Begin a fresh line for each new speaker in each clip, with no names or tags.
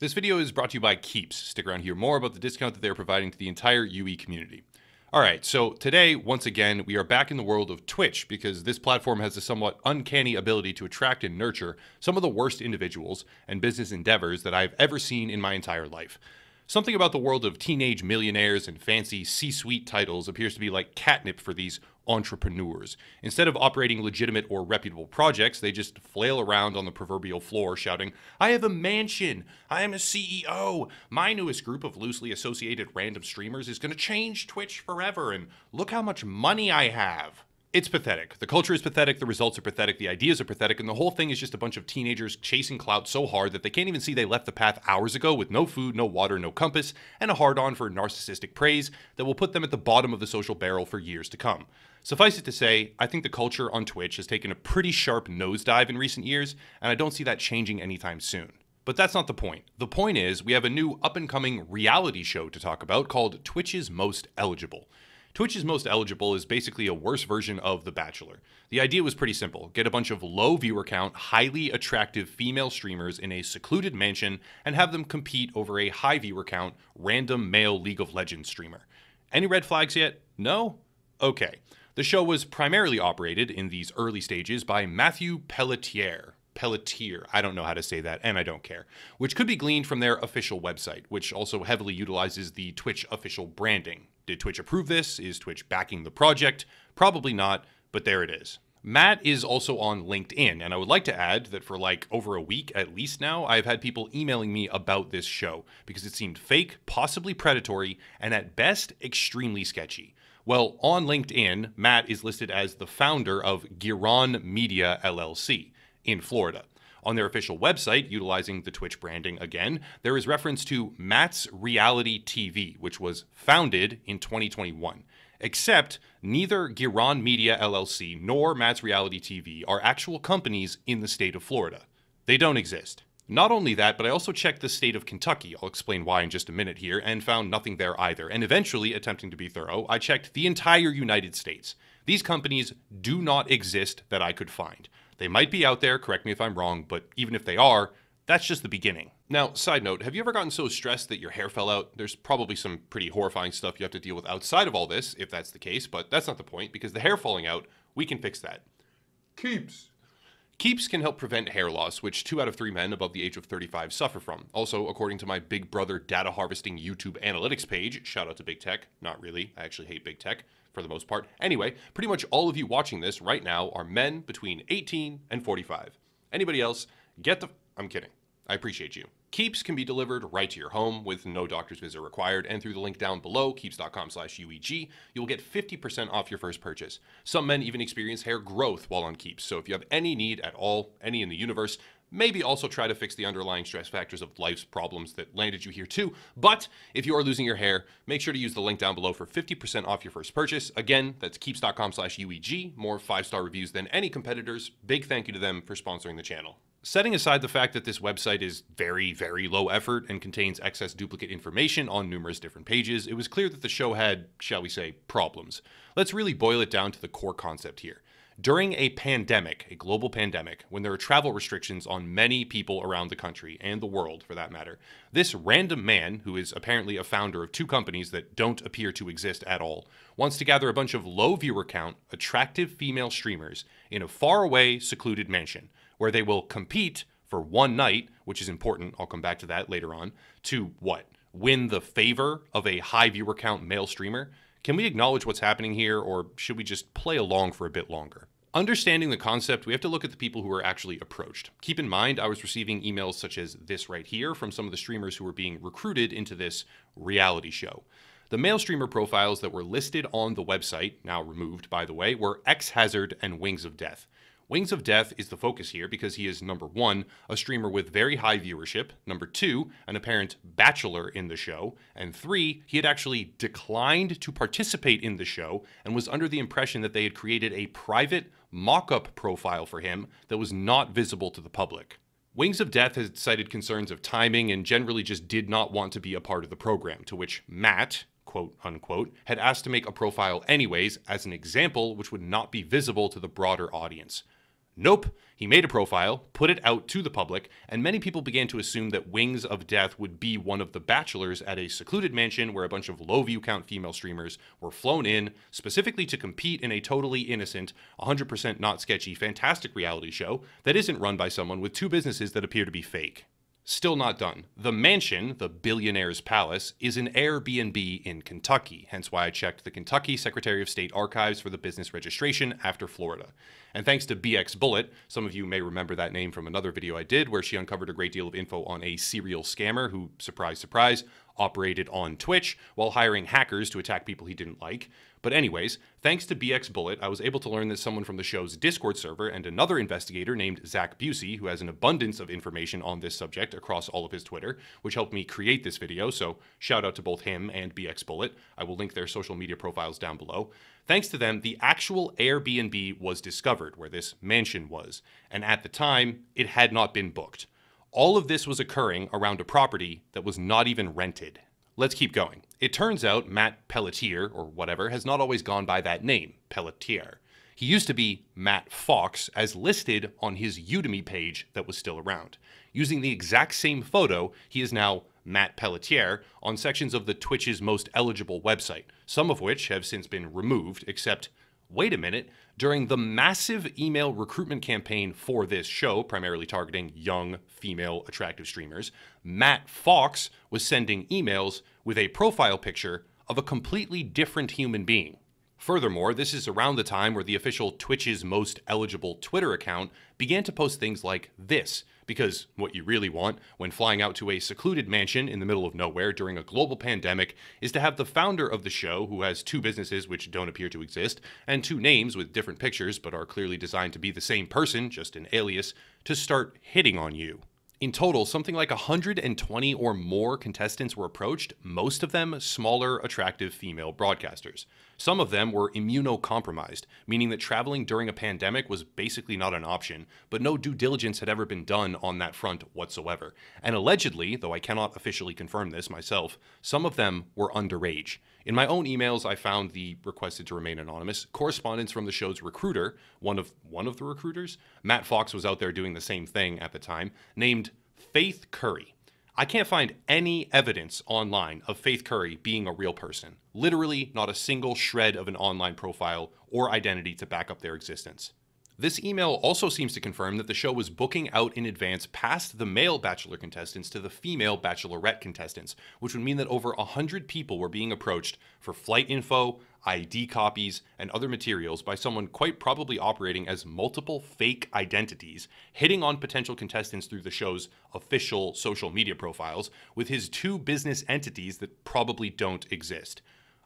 This video is brought to you by Keeps. Stick around to hear more about the discount that they're providing to the entire UE community. All right, so today, once again, we are back in the world of Twitch because this platform has a somewhat uncanny ability to attract and nurture some of the worst individuals and business endeavors that I've ever seen in my entire life. Something about the world of teenage millionaires and fancy C suite titles appears to be like catnip for these entrepreneurs. Instead of operating legitimate or reputable projects, they just flail around on the proverbial floor shouting, I have a mansion! I am a CEO! My newest group of loosely associated random streamers is going to change Twitch forever, and look how much money I have! It's pathetic. The culture is pathetic, the results are pathetic, the ideas are pathetic, and the whole thing is just a bunch of teenagers chasing clout so hard that they can't even see they left the path hours ago with no food, no water, no compass, and a hard on for narcissistic praise that will put them at the bottom of the social barrel for years to come. Suffice it to say, I think the culture on Twitch has taken a pretty sharp nosedive in recent years, and I don't see that changing anytime soon. But that's not the point. The point is, we have a new up and coming reality show to talk about called Twitch's Most Eligible. Twitch's Most Eligible is basically a worse version of The Bachelor. The idea was pretty simple get a bunch of low viewer count, highly attractive female streamers in a secluded mansion and have them compete over a high viewer count, random male League of Legends streamer. Any red flags yet? No? Okay. The show was primarily operated in these early stages by Matthew Pelletier. Pelletier, I don't know how to say that, and I don't care, which could be gleaned from their official website, which also heavily utilizes the Twitch official branding. Did Twitch approve this? Is Twitch backing the project? Probably not, but there it is. Matt is also on LinkedIn, and I would like to add that for like over a week at least now, I've had people emailing me about this show because it seemed fake, possibly predatory, and at best extremely sketchy. Well, on LinkedIn, Matt is listed as the founder of Giron Media LLC in Florida. On their official website, utilizing the Twitch branding again, there is reference to Matt's Reality TV, which was founded in 2021. Except neither Giron Media LLC nor Matt's Reality TV are actual companies in the state of Florida. They don't exist. Not only that, but I also checked the state of Kentucky, I'll explain why in just a minute here, and found nothing there either. And eventually, attempting to be thorough, I checked the entire United States. These companies do not exist that I could find. They might be out there, correct me if I'm wrong, but even if they are, that's just the beginning. Now, side note, have you ever gotten so stressed that your hair fell out? There's probably some pretty horrifying stuff you have to deal with outside of all this, if that's the case, but that's not the point, because the hair falling out, we can fix that. Keeps. Keeps can help prevent hair loss, which two out of three men above the age of 35 suffer from. Also, according to my Big Brother data harvesting YouTube analytics page, shout out to Big Tech, not really, I actually hate Big Tech for the most part. Anyway, pretty much all of you watching this right now are men between 18 and 45. Anybody else, get the. I'm kidding. I appreciate you. Keeps can be delivered right to your home with no doctor's visit required, and through the link down below, keeps.com slash UEG, you'll get 50% off your first purchase. Some men even experience hair growth while on Keeps, so if you have any need at all, any in the universe, maybe also try to fix the underlying stress factors of life's problems that landed you here too. But if you are losing your hair, make sure to use the link down below for 50% off your first purchase. Again, that's keeps.com slash UEG. More five-star reviews than any competitors. Big thank you to them for sponsoring the channel. Setting aside the fact that this website is very, very low effort and contains excess duplicate information on numerous different pages, it was clear that the show had, shall we say, problems. Let's really boil it down to the core concept here. During a pandemic, a global pandemic, when there are travel restrictions on many people around the country and the world for that matter, this random man, who is apparently a founder of two companies that don't appear to exist at all, wants to gather a bunch of low viewer count, attractive female streamers in a faraway, secluded mansion where they will compete for one night, which is important, I'll come back to that later on, to what? Win the favor of a high viewer count male streamer? Can we acknowledge what's happening here, or should we just play along for a bit longer? Understanding the concept, we have to look at the people who are actually approached. Keep in mind, I was receiving emails such as this right here from some of the streamers who were being recruited into this reality show. The male streamer profiles that were listed on the website, now removed by the way, were X Hazard and Wings of Death. Wings of Death is the focus here because he is number one, a streamer with very high viewership, number two, an apparent bachelor in the show, and three, he had actually declined to participate in the show and was under the impression that they had created a private mock up profile for him that was not visible to the public. Wings of Death has cited concerns of timing and generally just did not want to be a part of the program, to which Matt, quote unquote, had asked to make a profile anyways as an example which would not be visible to the broader audience. Nope. He made a profile, put it out to the public, and many people began to assume that Wings of Death would be one of the bachelors at a secluded mansion where a bunch of low view count female streamers were flown in specifically to compete in a totally innocent, 100% not sketchy, fantastic reality show that isn't run by someone with two businesses that appear to be fake. Still not done. The mansion, the billionaire's palace, is an Airbnb in Kentucky, hence why I checked the Kentucky Secretary of State archives for the business registration after Florida. And thanks to BxBullet, some of you may remember that name from another video I did where she uncovered a great deal of info on a serial scammer who, surprise, surprise, operated on Twitch while hiring hackers to attack people he didn't like. But, anyways, thanks to BxBullet, I was able to learn that someone from the show's Discord server and another investigator named Zach Bussey, who has an abundance of information on this subject across all of his Twitter, which helped me create this video. So, shout out to both him and BxBullet. I will link their social media profiles down below. Thanks to them, the actual Airbnb was discovered, where this mansion was, and at the time, it had not been booked. All of this was occurring around a property that was not even rented. Let's keep going. It turns out Matt Pelletier, or whatever, has not always gone by that name, Pelletier. He used to be Matt Fox, as listed on his Udemy page that was still around. Using the exact same photo, he is now Matt Pelletier on sections of the Twitch's most eligible website, some of which have since been removed, except wait a minute, during the massive email recruitment campaign for this show, primarily targeting young, female, attractive streamers, Matt Fox was sending emails with a profile picture of a completely different human being. Furthermore, this is around the time where the official Twitch's most eligible Twitter account began to post things like this, because what you really want when flying out to a secluded mansion in the middle of nowhere during a global pandemic is to have the founder of the show, who has two businesses which don't appear to exist, and two names with different pictures but are clearly designed to be the same person, just an alias, to start hitting on you. In total, something like 120 or more contestants were approached, most of them smaller, attractive female broadcasters. Some of them were immunocompromised, meaning that traveling during a pandemic was basically not an option, but no due diligence had ever been done on that front whatsoever. And allegedly, though I cannot officially confirm this myself, some of them were underage. In my own emails, I found the requested to remain anonymous correspondence from the show's recruiter, one of one of the recruiters. Matt Fox was out there doing the same thing at the time, named Faith Curry. I can't find any evidence online of Faith Curry being a real person. Literally, not a single shred of an online profile or identity to back up their existence. This email also seems to confirm that the show was booking out in advance past the male bachelor contestants to the female bachelorette contestants, which would mean that over 100 people were being approached for flight info, ID copies, and other materials by someone quite probably operating as multiple fake identities, hitting on potential contestants through the show's official social media profiles with his two business entities that probably don't exist.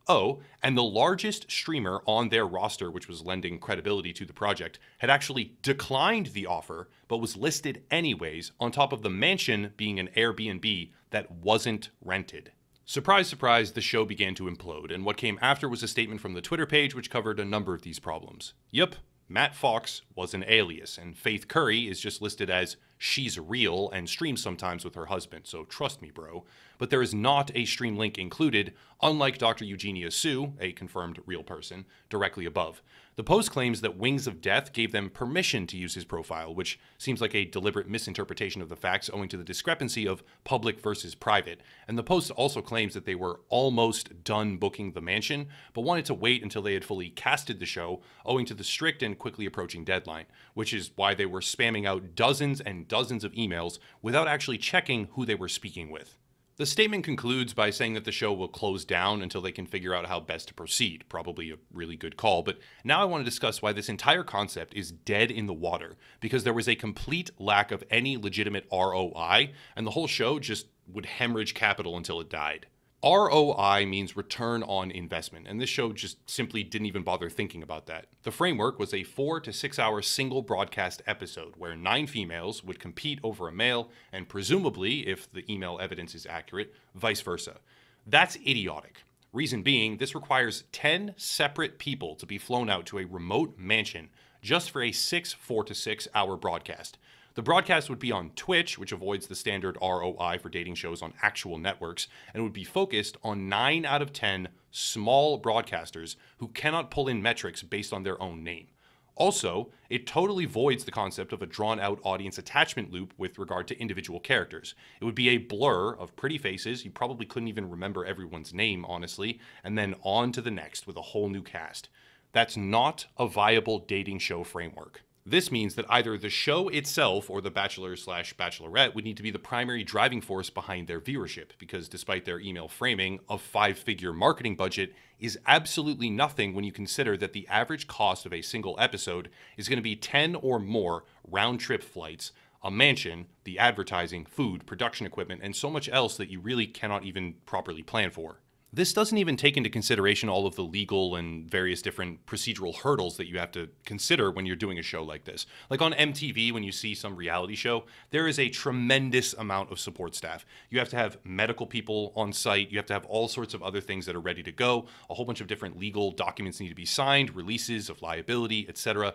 Oh, and the largest streamer on their roster, which was lending credibility to the project, had actually declined the offer, but was listed anyways, on top of the mansion being an Airbnb that wasn't rented. Surprise, surprise, the show began to implode, and what came after was a statement from the Twitter page which covered a number of these problems. Yep, Matt Fox was an alias, and Faith Curry is just listed as she's real and streams sometimes with her husband, so trust me, bro. But there is not a stream link included, unlike Dr. Eugenia Sue, a confirmed real person, directly above. The post claims that Wings of Death gave them permission to use his profile, which seems like a deliberate misinterpretation of the facts owing to the discrepancy of public versus private. And the post also claims that they were almost done booking the mansion, but wanted to wait until they had fully casted the show, owing to the strict and quickly approaching deadline, which is why they were spamming out dozens and dozens of emails without actually checking who they were speaking with. The statement concludes by saying that the show will close down until they can figure out how best to proceed. Probably a really good call, but now I want to discuss why this entire concept is dead in the water because there was a complete lack of any legitimate ROI, and the whole show just would hemorrhage capital until it died. ROI means return on investment, and this show just simply didn't even bother thinking about that. The framework was a four to six hour single broadcast episode where nine females would compete over a male, and presumably, if the email evidence is accurate, vice versa. That's idiotic. Reason being, this requires 10 separate people to be flown out to a remote mansion just for a six four to six hour broadcast. The broadcast would be on Twitch, which avoids the standard ROI for dating shows on actual networks, and would be focused on 9 out of 10 small broadcasters who cannot pull in metrics based on their own name. Also, it totally voids the concept of a drawn out audience attachment loop with regard to individual characters. It would be a blur of pretty faces. You probably couldn't even remember everyone's name, honestly, and then on to the next with a whole new cast. That's not a viable dating show framework. This means that either the show itself or the bachelor slash bachelorette would need to be the primary driving force behind their viewership, because despite their email framing, a five figure marketing budget is absolutely nothing when you consider that the average cost of a single episode is going to be 10 or more round trip flights, a mansion, the advertising, food, production equipment, and so much else that you really cannot even properly plan for. This doesn't even take into consideration all of the legal and various different procedural hurdles that you have to consider when you're doing a show like this. Like on MTV, when you see some reality show, there is a tremendous amount of support staff. You have to have medical people on site, you have to have all sorts of other things that are ready to go, a whole bunch of different legal documents need to be signed, releases of liability, etc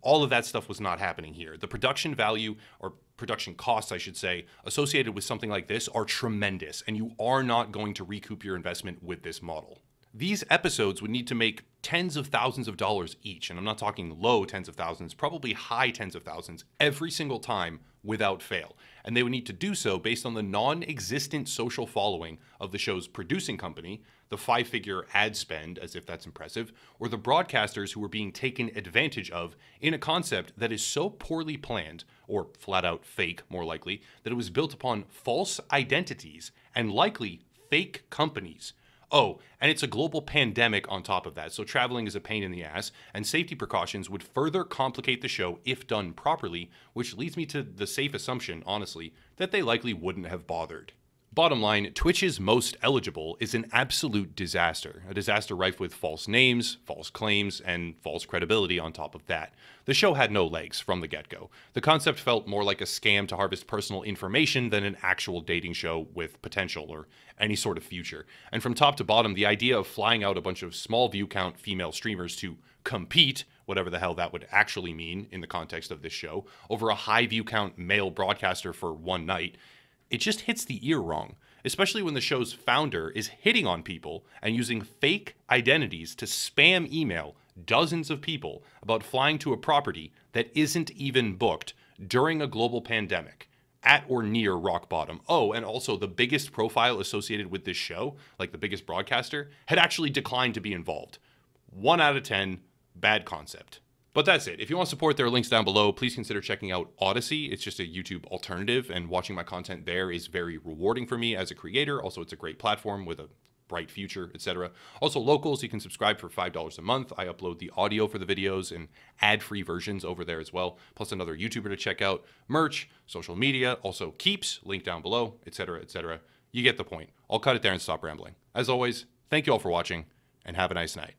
all of that stuff was not happening here. The production value or production costs, I should say, associated with something like this are tremendous, and you are not going to recoup your investment with this model. These episodes would need to make tens of thousands of dollars each, and I'm not talking low tens of thousands, probably high tens of thousands every single time without fail. And they would need to do so based on the non existent social following of the show's producing company, the five figure ad spend, as if that's impressive, or the broadcasters who were being taken advantage of in a concept that is so poorly planned, or flat out fake, more likely, that it was built upon false identities and likely fake companies Oh, and it's a global pandemic on top of that, so traveling is a pain in the ass, and safety precautions would further complicate the show if done properly, which leads me to the safe assumption, honestly, that they likely wouldn't have bothered. Bottom line, Twitch's most eligible is an absolute disaster. A disaster rife with false names, false claims, and false credibility on top of that. The show had no legs from the get go. The concept felt more like a scam to harvest personal information than an actual dating show with potential or any sort of future. And from top to bottom, the idea of flying out a bunch of small view count female streamers to compete whatever the hell that would actually mean in the context of this show, over a high view count male broadcaster for one night it just hits the ear wrong, especially when the show's founder is hitting on people and using fake identities to spam email dozens of people about flying to a property that isn't even booked during a global pandemic at or near rock bottom. Oh, and also the biggest profile associated with this show, like the biggest broadcaster, had actually declined to be involved. One out of 10, bad concept. But that's it. If you want to support, there are links down below. Please consider checking out Odysee. It's just a YouTube alternative, and watching my content there is very rewarding for me as a creator. Also, it's a great platform with a bright future, etc. Also, locals, you can subscribe for $5 a month. I upload the audio for the videos and ad-free versions over there as well, plus another YouTuber to check out, merch, social media, also Keeps, link down below, etc., etc. You get the point. I'll cut it there and stop rambling. As always, thank you all for watching, and have a nice night.